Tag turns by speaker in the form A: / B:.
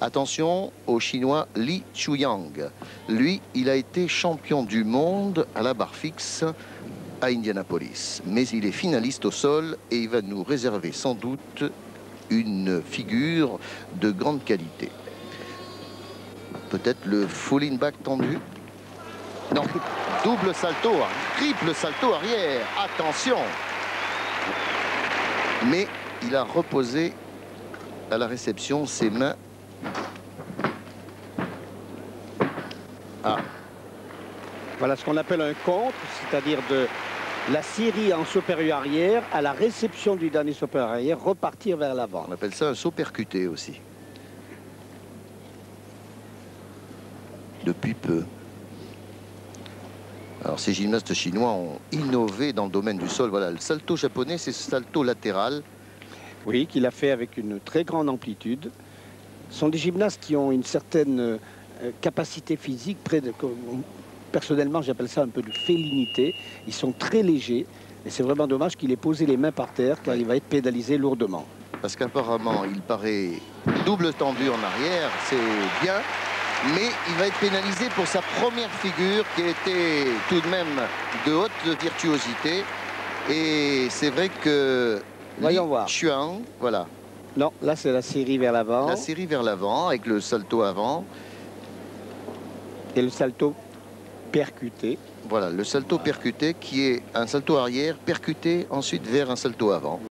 A: Attention au Chinois Li Chuyang. Lui, il a été champion du monde à la barre fixe à Indianapolis. Mais il est finaliste au sol et il va nous réserver sans doute une figure de grande qualité. Peut-être le full back tendu. Non, double salto, triple salto arrière. Attention Mais il a reposé à la réception ses mains.
B: Ah. Voilà ce qu'on appelle un contre, c'est-à-dire de la série en supérieur arrière à la réception du dernier supérieur arrière, repartir vers l'avant.
A: On appelle ça un saut percuté aussi. Depuis peu. Alors ces gymnastes chinois ont innové dans le domaine du sol. Voilà, le salto japonais, c'est ce salto latéral.
B: Oui, qu'il a fait avec une très grande amplitude. Ce sont des gymnastes qui ont une certaine capacité physique, près de, personnellement j'appelle ça un peu de félinité. Ils sont très légers et c'est vraiment dommage qu'il ait posé les mains par terre car il va être pénalisé lourdement.
A: Parce qu'apparemment il paraît double tendu en arrière, c'est bien, mais il va être pénalisé pour sa première figure qui était tout de même de haute virtuosité. Et c'est vrai que
B: Voyons voir.
A: Chuan, voilà.
B: Non, là c'est la série vers l'avant.
A: La série vers l'avant avec le salto avant.
B: Et le salto percuté.
A: Voilà, le salto percuté qui est un salto arrière percuté ensuite vers un salto avant.